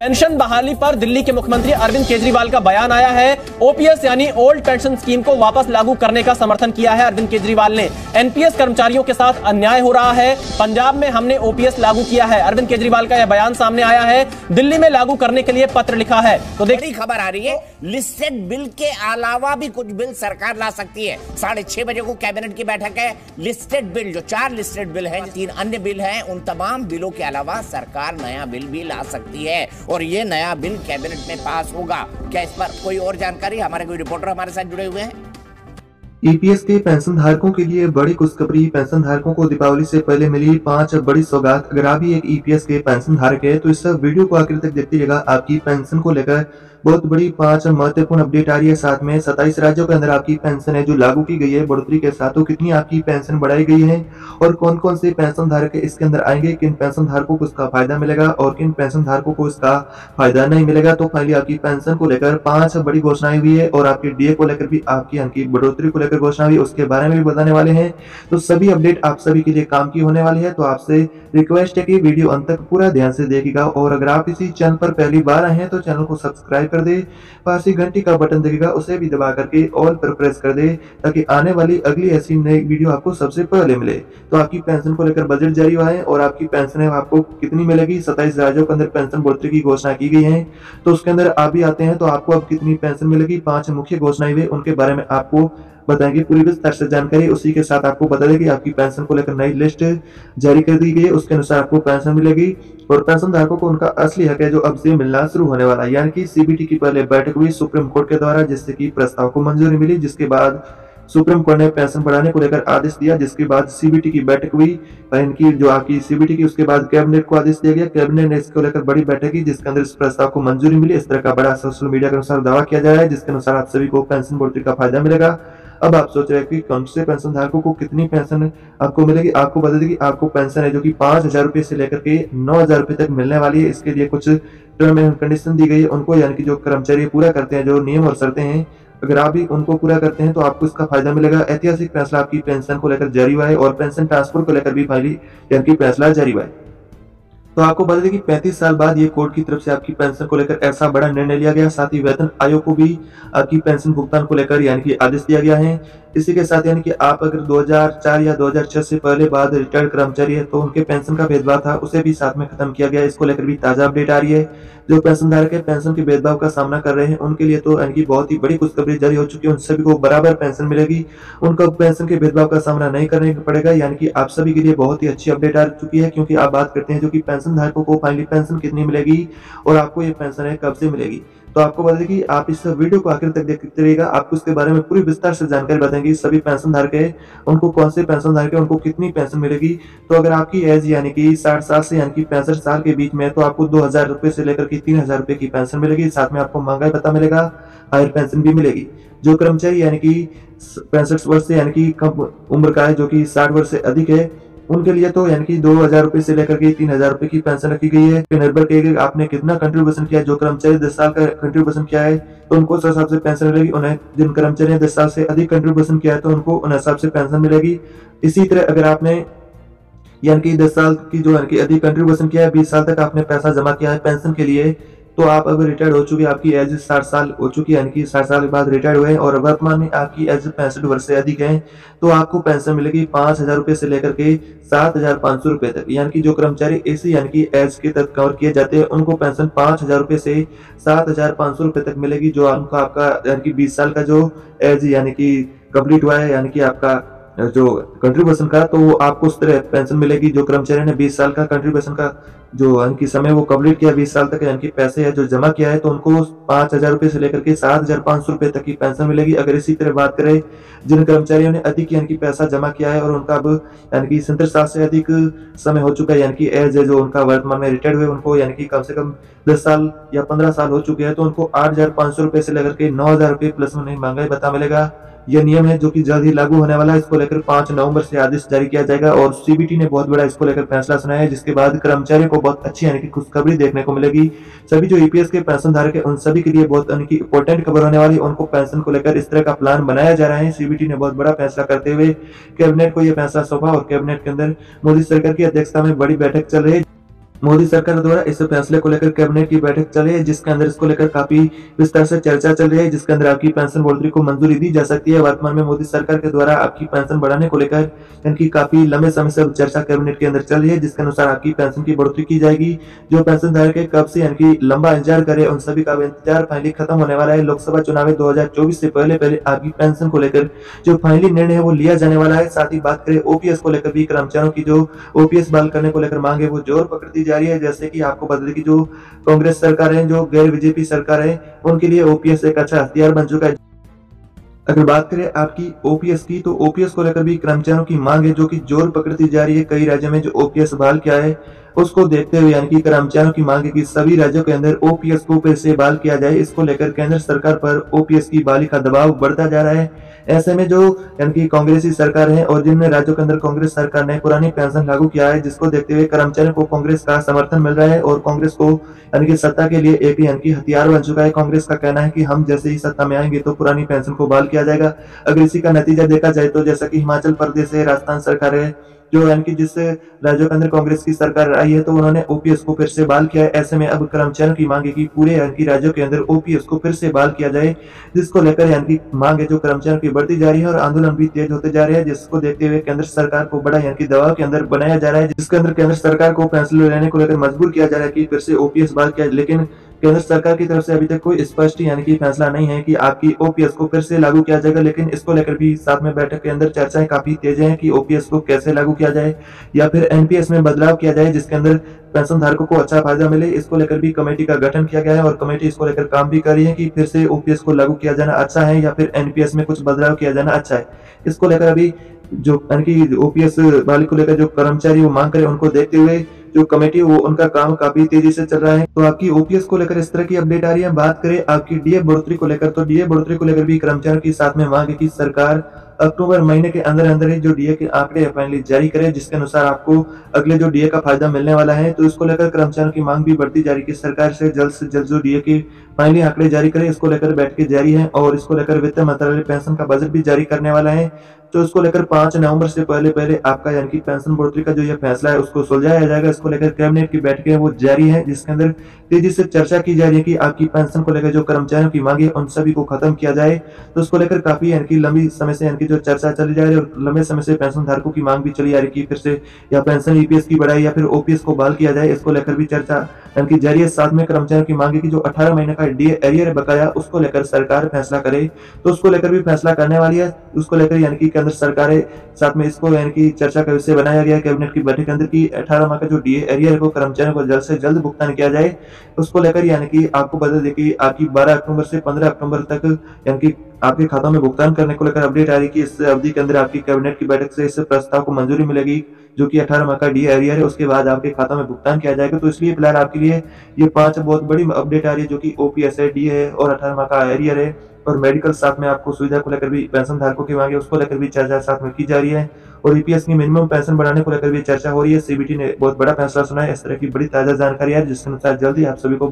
Pension बहाली पर दिल्ली के मुख्यमंत्री अरविंद केजरीवाल का बयान आया है। ओपीएस यानी ओल्ड पेंशन स्कीम को वापस लागू करने का समर्थन किया है अरविंद केजरीवाल ने। एनपीएस कर्मचारियों के साथ अन्याय हो रहा है। पंजाब में हमने ओपीएस लागू किया है। अरविंद केजरीवाल का यह बयान सामने आया है। दिल्ली में लागू करने के लिए पत्र लिखा है। तो देखिए खबर आ रही है। लिस्टेड बिल के अलावा भी कुछ बिल सरकार ला सकती है। साढ़े छह बजे को कैबिनेट की बैठक है। लिस्टेड बिल, जो चार लिस्टेड बिल है, तीन अन्य बिल है, उन तमाम बिलों के अलावा सरकार नया बिल भी ला सकती है। और ये नया बिल कैबिनेट में पास होगा। क्या इस पर कोई और जानकारी? हमारे कोई रिपोर्टर हमारे साथ जुड़े हुए हैं। ईपीएस के पेंशन धारकों के लिए बड़ी खुशखबरी। पेंशन धारकों को दीपावली से पहले मिली पाँच बड़ी सौगात। अगर आप भी एक ईपीएस के पेंशन धारक है तो इस वीडियो को आखिर तक देखते रहेगा आपकी पेंशन को लेकर बहुत बड़ी पाँच महत्वपूर्ण अपडेट आ रही है साथ में। सत्ताईस राज्यों के अंदर आपकी पेंशन है जो लागू की गई है। बढ़ोतरी के साथ तो कितनी आपकी पेंशन बढ़ाई गई है और कौन कौन से पेंशन धारक इसके अंदर आएँगे? किन पेंशन धारकों को इसका फ़ायदा मिलेगा और किन पेंशन धारकों को इसका फ़ायदा नहीं मिलेगा? तो फाइनली आपकी पेंशन को लेकर पाँच बड़ी घोषणाएँ हुई है और आपकी डीए को लेकर भी आपकी अंकी बढ़ोतरी को लेकर घोषणा हुई, उसके बारे में भी बताने वाले हैं। तो सभी अपडेट आप सभी के लिए काम की होने वाली है तो आपसे रिक्वेस्ट है कि वीडियो अंत तक पूरा ध्यान से देखिएगा और अगर आप इसी चैनल पर पहली बार आए हैं तो चैनल को सब्सक्राइब कर दे पास ही घंटी का बटन दिखेगा उसे भी दबा करके ऑल पर प्रेस कर दे ताकि आने वाली अगली ऐसी नई वीडियो आपको सबसे पहले मिले। तो आपकी पेंशन को लेकर बजट जारी हुआ है, और आपकी पेंशन है आपको कितनी मिलेगी? सत्ताईस राज्यों के अंदर पेंशन बढ़ोतरी की घोषणा की गई है। तो उसके अंदर आप भी आते हैं तो आपको अब कितनी पेंशन मिलेगी? पाँच मुख्य घोषणाएँ हुई उनके बारे में आपको बताएँगे। पूरी विस्तार से जानकारी उसी के साथ आपको बता दें कि आपकी पेंशन को लेकर नई लिस्ट जारी कर दी गई है। उसके अनुसार आपको पेंशन मिलेगी और पेंशन धारकों को उनका असली हक है जो अब से मिलना शुरू होने वाला है। यानी कि सीबीटी की पहले बैठक हुई सुप्रीम कोर्ट के द्वारा, जिससे कि प्रस्ताव को मंजूरी मिली, जिसके बाद सुप्रीम कोर्ट ने पेंशन बढ़ाने को लेकर आदेश दिया, जिसके बाद सीबीटी की बैठक हुई। और इनकी जो आपकी सीबीटी की, उसके बाद कैबिनेट को आदेश दिया गया। कैबिनेट ने इसको लेकर बड़ी बैठक की, जिसके अंदर इस प्रस्ताव को मंजूरी मिली। इस तरह का बड़ा सोशल मीडिया के अनुसार दावा किया जा रहा है, जिसके अनुसार आप सभी को पेंशन बढ़ोतरी का फ़ायदा मिलेगा। अब आप सोच रहे हैं कि कौन से पेंशन धारकों को कितनी पेंशन आपको मिलेगी? आपको बता दें कि आपको पेंशन है जो कि पाँच हज़ार रुपए से लेकर के नौ हज़ार रुपए तक मिलने वाली है। इसके लिए कुछ टर्म एंड कंडीशन दी गई है। उनको यानी कि जो कर्मचारी पूरा करते हैं, जो नियम और शर्तें हैं, अगर आप भी उनको पूरा करते हैं तो आपको इसका फ़ायदा मिलेगा। ऐतिहासिक फैसला आपकी पेंशन को लेकर जारी हुआ है और पेंशन ट्रांसफ़र को लेकर भी फाइली यानी कि फैसला जारी हुआ है। तो आपको बता दें कि 35 साल बाद ये कोर्ट की तरफ़ से आपकी पेंशन को लेकर ऐसा बड़ा निर्णय लिया गया। साथ ही वेतन आयोग को भी आपकी पेंशन भुगतान को लेकर यानी कि आदेश दिया गया है। इसी के साथ यानी कि आप अगर 2004 या 2006 से पहले बाद रिटायर्ड कर्मचारी है तो उनके पेंशन का भेदभाव था, उसे भी साथ में खत्म किया गया। इसको लेकर भी ताज़ा अपडेट आ रही है। जो पेंशन धारक है, पेंशन के भेदभाव का सामना कर रहे हैं, उनके लिए तो यानी कि बहुत ही बड़ी खुशखबरी जारी हो चुकी है। उन सभी को बराबर पेंशन मिलेगी। उनको पेंशन के भेदभाव का सामना नहीं करने पड़ेगा। यानी कि आप सभी के लिए बहुत ही अच्छी अपडेट आ चुकी है, क्योंकि आप बात करते हैं जो कि पेंशन धारकों को फाइनली पेंशन कितनी मिलेगी और आपको ये पेंशन है, कब से मिलेगी। तो आपको बता दें कि आप इस वीडियो को आखिर तक देखते रहिएगा। आपको इसके बारे में पूरी विस्तार से जानकारी बताएँगे। सभी पेंशन धारक है। उनको कौन से पेंशन धारक है? उनको कितनी पेंशन मिलेगी? तो अगर आपकी एज यानी कि साठ साल से यानी कि पैंसठ साल के बीच में तो आपको दो हज़ार रुपए से लेकर के तीन हज़ार रुपए की पेंशन मिलेगी। साथ में आपको महँगाई पता मिलेगा, हायर पेंशन भी मिलेगी। जो कर्मचारी यानी कि पैंसठ वर्ष से यानी कि कम उम्र का है, जो कि साठ वर्ष से अधिक है उनके लिए तो यानी कि दो हज़ार रुपए से लेकर के तीन हज़ार रुपए की पेंशन रखी गई है। निर्भर करेगी आपने कितना कंट्रीब्यूशन किया, जो कर्मचारी दस साल का कंट्रीब्यूशन किया है तो उनको उस हिसाब से पेंशन मिलेगी। उन्हें जिन कर्मचारी ने दस साल से अधिक कंट्रीब्यूशन किया है तो उनको उन हिसाब से पेंशन मिलेगी। इसी तरह अगर आपने यानी कि दस साल की जो यानी कि अधिक कंट्रीब्यूशन किया है, बीस साल तक आपने पैसा जमा किया है पेंशन के लिए तो आप अगर रिटायर्ड हो चुके आपकी एज साठ साल हो चुकी है, यानी कि साठ साल के बाद रिटायर्ड हुए हैं और वर्तमान में आपकी एज पैंसठ वर्ष से अधिक है तो आपको पेंशन मिलेगी पाँच हज़ार रुपए से लेकर के सात हज़ार पाँच सौ रुपए तक। यानी कि जो कर्मचारी ऐसी यानी कि एज के तक कवर किए जाते हैं, उनको पेंशन पाँच हज़ार रुपए से सात हज़ार पाँच सौ रुपए तक मिलेगी, जो उनका आपका, यानी कि बीस साल का जो एज यानी कि कंप्लीट हुआ है, यानी कि आपका जो कंट्रीब्यूशन का तो आपको उस तरह पेंशन मिलेगी जो कर्मचारी ने 20 साल का कंट्रीब्यूशन का जो उनकी समय वो कंप्लीट किया 20 साल तक यानी पैसे है जो जमा किया है तो उनको पाँच हज़ार रुपए से लेकर के सात हज़ार पाँच सौ रुपए तक की पेंशन मिलेगी। अगर इसी तरह बात करें, जिन कर्मचारियों ने अधिक यानी कि पैसा जमा किया है और उनका अब यानी कि सत्तर साल से अधिक समय हो चुका है, यानी कि एज है जो उनका वर्तमान में रिटायर्ड हुए, उनको यानी कि कम से कम दस साल या पंद्रह साल हो चुके हैं तो उनको आठ हज़ार पाँच सौ रुपए से लेकर के नौ हज़ार रुपए प्लस उन्हें महँगाई बता मिलेगा। यह नियम है जो कि जल्द ही लागू होने वाला है। इसको लेकर पाँच नवंबर से आदेश जारी किया जाएगा और सीबीटी ने बहुत बड़ा इसको लेकर फैसला सुनाया है, जिसके बाद कर्मचारियों को बहुत अच्छी यानी कि खुशखबरी देखने को मिलेगी। सभी जो ईपीएस के पेंशन धारक है, उन सभी के लिए बहुत कि इंपॉर्टेंट खबर होने वाली उनको पेंशन को लेकर इस तरह का प्लान बनाया जा रहा है। सीबीटी ने बहुत बड़ा फैसला करते हुए कैबिनेट को यह फैसला सौंपा और कैबिनेट के अंदर मोदी सरकार की अध्यक्षता में बड़ी बैठक चल रही है। मोदी सरकार द्वारा इस फैसले को लेकर कैबिनेट की बैठक चल रही है, जिसके अंदर इसको लेकर काफ़ी विस्तार से चर्चा चल रही है, जिसके अंदर आपकी पेंशन बढ़ोतरी को मंजूरी दी जा सकती है। वर्तमान में मोदी सरकार के द्वारा आपकी पेंशन बढ़ाने को लेकर इनकी काफ़ी लंबे समय से चर्चा कैबिनेट के अंदर चल रही है, जिसके अनुसार आपकी पेंशन की बढ़ोतरी की जाएगी। जो पेंशन धारक है, कब से इनकी लंबा इंतज़ार करे, उन सभी का इंतज़ार फाइनली खत्म होने वाला है। लोकसभा चुनाव दो हज़ार चौबीस से पहले पहले आपकी पेंशन को लेकर जो फाइनली निर्णय है, वो लिया जाने वाला है। साथ ही बात करें, ओपीएस को लेकर भी कर्मचारियों की जो ओपीएस बहाल करने को लेकर मांग है, वो ज़ोर पकड़ती जा रही है, जैसे कि आपको दें कि जो कांग्रेस सरकार है, जो गैर बीजेपी सरकार है, उनके लिए ओपीएस एक अच्छा हथियार बन चुका है। अगर बात करें आपकी ओपीएस की तो ओपीएस को लेकर भी कर्मचारियों की मांग है, जो कि ज़ोर पकड़ती जा रही है। कई राज्यों में जो ओपीएस बहाल किया है उसको देखते हुए यानी कर्मचारियों की मांग है कि सभी राज्यों के अंदर ओपीएस को फिर से बहाल किया जाए। इसको लेकर केंद्र सरकार पर ओपीएस की बहाली का दबाव बढ़ता जा रहा है। ऐसे में जो यानी कांग्रेसी सरकार है और जिन राज्यों के अंदर कांग्रेस सरकार ने पुरानी पेंशन लागू किया है, जिसको देखते हुए कर्मचारियों को कांग्रेस का समर्थन मिल रहा है और कांग्रेस को यानी कि सत्ता के लिए एक यानी कि हथियार बन चुका है। कांग्रेस का कहना है कि हम जैसे ही सत्ता में आएँगे तो पुरानी पेंशन को बहाल किया जाएगा। अगर इसी का नतीजा देखा जाए तो जैसा कि हिमाचल प्रदेश है, राजस्थान सरकार है जो यानी कि जिस राज्यों के अंदर कांग्रेस की सरकार आई है तो उन्होंने ओपीएस को फिर से बहाल किया है। ऐसे में अब कर्मचारियों की मांग है कि पूरे यानी राज्यों के अंदर ओपीएस को फिर से बहाल किया जाए, जिसको लेकर यानी कि मांग है जो कर्मचारियों की बढ़ती जा रही है और आंदोलन भी तेज होते जा रहे हैं, जिसको देखते हुए केंद्र सरकार को बड़ा यानी कि दबाव के अंदर बनाया जा रहा है, जिसके अंदर केंद्र सरकार को फैसले लेने को लेकर मजबूर किया जा रहा है की फिर से ओपीएस बहाल किया लेकिन केंद्र सरकार की तरफ़ से अभी तक कोई स्पष्ट यानी कि फैसला नहीं है कि आपकी ओपीएस को फिर से लागू किया जाएगा, लेकिन इसको लेकर भी साथ में बैठक के अंदर चर्चाएँ काफ़ी तेज हैं कि ओपीएस को कैसे लागू किया जाए या फिर एनपीएस में बदलाव किया जाए जिसके अंदर पेंशन धारकों को अच्छा फ़ायदा मिले। इसको लेकर भी कमेटी का गठन किया गया है और कमेटी इसको लेकर काम भी कर रही है कि फिर से ओपीएस को लागू किया जाना अच्छा है या फिर एनपीएस में कुछ बदलाव किया जाना अच्छा है। इसको लेकर अभी जो यानी कि ओपीएस वाले को लेकर जो कर्मचारी वो मांग करे उनको देखते हुए जो कमेटी वो उनका काम काफ़ी तेज़ी से चल रहा है। तो आपकी ओपीएस को लेकर इस तरह की अपडेट आ रही है? बात करें आपकी डीए बढ़ोतरी को लेकर तो डीए बढ़ोतरी को लेकर भी कर्मचारियों की साथ में मांग की सरकार अक्टूबर महीने के अंदर अंदर ही जो डीए के आंकड़े फाइनली जारी करे, जिसके अनुसार आपको अगले जो डीए का फ़ायदा मिलने वाला है। तो इसको लेकर कर्मचारियों की मांग भी बढ़ती जा रही है सरकार से जल्द से जल्द जो डीए की फाइनली आंकड़े जारी करे, इसको लेकर बैठ के जारी है और इसको लेकर वित्त मंत्रालय पेंशन का बजट भी जारी करने वाला है। तो इसको लेकर पाँच नवंबर से पहले पहले आपका यानी कि पेंशन बढ़ोतरी का जो ये फैसला है, उसको सुलझाया जाएगा। इसको लेकर कैबिनेट की बैठकें वो जारी है, जिसके अंदर तेज़ी से चर्चा की जा रही है कि आपकी पेंशन को लेकर जो कर्मचारियों की मांगे, उन सभी को खत्म किया जाए। तो उसको लेकर काफ़ी यानी कि लंबी समय से यानी कि जो चर्चा चली जा रही है और लंबे समय से पेंशन धारकों की मांग भी चली आ रही है फिर से या पेंशन ईपीएस की बढ़ाई या फिर ओपीएस को बहाल किया जाए, इसको लेकर भी चर्चा यानी जारी है साथ में कर्मचारियों की मांगे की जो अठारह महीने का डी एरियर बकाया उसको लेकर सरकार फैसला करे। तो उसको लेकर भी फैसला करने वाली है। उसको लेकर यानी कि केंद्र सरकार साथ में इसको यानी कि चर्चा का विषय बनाया गया कैबिनेट की बैठक के अंदर की अठारह माह का जो डी एरियर को कर्मचारियों को जल्द से जल्द भुगतान किया जाए। उसको लेकर यानी कि आपको बता दें कि आपकी बारह अक्टूबर से पंद्रह अक्टूबर तक यानी कि आपके खातों में भुगतान करने को लेकर अपडेट आ रही है कि इस अवधि के अंदर आपकी कैबिनेट की बैठक से इस प्रस्ताव को मंजूरी मिलेगी, जो कि अठारह माह का डी एरियर है, उसके बाद आपके खाता में भुगतान किया जाएगा। तो इसलिए फ़िलहाल आपके लिए ये पाँच बहुत बड़ी अपडेट आ रही है, जो कि ओपीएस है डी है और अठारह माह का एरियर है और मेडिकल साथ में आपको सुविधा को लेकर भी पेंशन धारकों की मांगे, उसको लेकर भी चर्चा साथ में की जा रही है। और ईपीएस की मिनिमम पेंशन बढ़ाने को लेकर भी चर्चा हो रही है। सीबीटी ने बहुत बड़ा फैसला सुना है, इस तरह की बड़ी ताज़ा जानकारी है जिसके अनुसार जल्दी आप सभी को